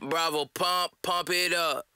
Bravo, pump, pump it up.